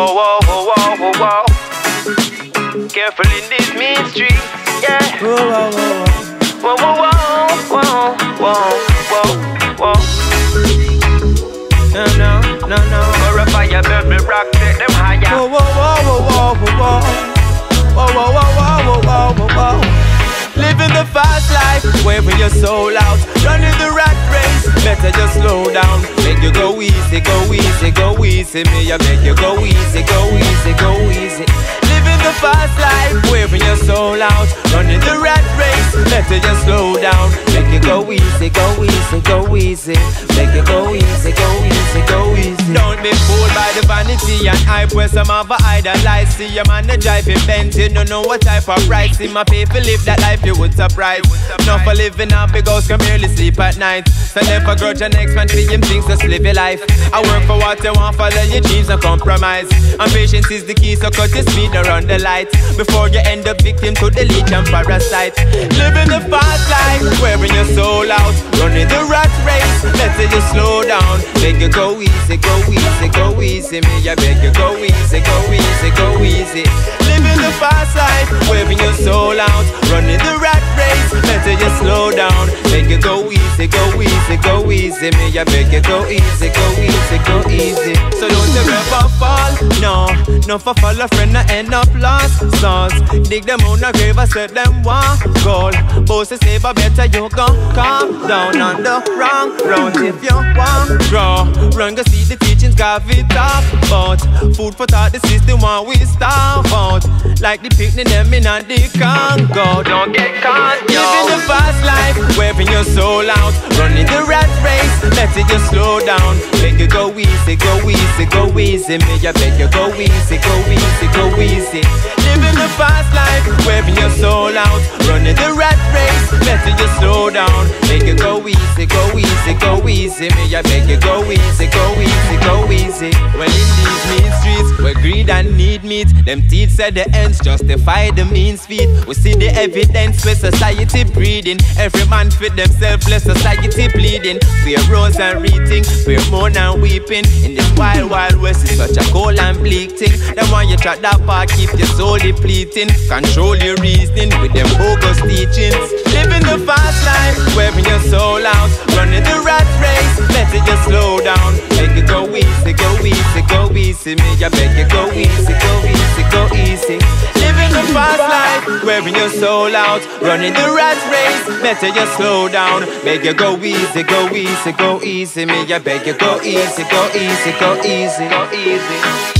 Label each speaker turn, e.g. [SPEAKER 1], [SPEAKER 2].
[SPEAKER 1] Oh, whoa, whoa, whoa, whoa, whoa. Careful in this mean street, yeah.
[SPEAKER 2] Whoa, whoa, whoa,
[SPEAKER 1] Whoa, whoa, whoa, whoa, whoa, whoa, whoa.
[SPEAKER 2] No, no, no, no.
[SPEAKER 1] For a fire, build me rock, take them higher.
[SPEAKER 2] Whoa, whoa, whoa, whoa, whoa, whoa. Whoa, whoa, whoa, whoa, whoa, whoa, whoa, whoa. Living the fast life, waving your soul out, running the race. Better just slow down, make you go easy, go easy, go easy. Me, I make you go easy, go easy, go easy. Living the fast life, waving your soul out, running the rat race. Better just slow down, make you go easy, go easy, go easy. Make you go the vanity and hype where some of a idolize. See your man the drive in Benz, you don't know what type of price. See my people live that life, you would surprise. Not for living up big house, can barely sleep at night. So never grudge your next man for him things, just live your life. I work for what you want, follow your dreams, no compromise. And patience is the key, so cut your speed, around the light. Before you end up victim to the leech and parasite. Living the fast life, wearing your soul out, running the rat race. Let's say you slow down, make you go easy, go easy, go easy. Me, I beg you go easy, go easy, go easy. Living the fast life, wearing your soul out, running the rat race. Let's you slow down, make you go easy, go easy, go easy. Me, I beg you go easy, go easy, go easy. No, no for fall a friend, I end up lost. Stars, dig them on the grave, I set them one goal. Bosses say, but better you go calm down on the wrong road if you want draw. Run go see the teachings, got it talk about food for thought. The system want we out, like the picnic them in the Congo.
[SPEAKER 1] Don't get caught, yo.
[SPEAKER 2] Living the fast life, wearing your soul out, running the rat race. Let it just slow down, make you go easy, go easy, go easy. Me, I beg you go easy, go easy, go easy. Living the fast life, wearing your soul out, running the rat race. Let it just slow down, make you go easy, go easy, go easy. Me, I beg you go easy, go easy. Meet, them teeth said the ends justify the means feet. We see the evidence where society breeding. Every man fit themselves, less society bleeding. Fear rose and reading, fear mourn and weeping. In this wild, wild west, it's such a cold and bleak thing. The one you track that part, keep your soul depleting. Control your reasoning with them bogus teachings. Living the fast life, wearing your easy. Me, I beg you go easy, go easy, go easy. Living the fast life, wearing your soul out, running the rat race. Better you slow down, make you go easy, go easy, go easy. Me, I beg you go easy, go easy, go easy, go easy.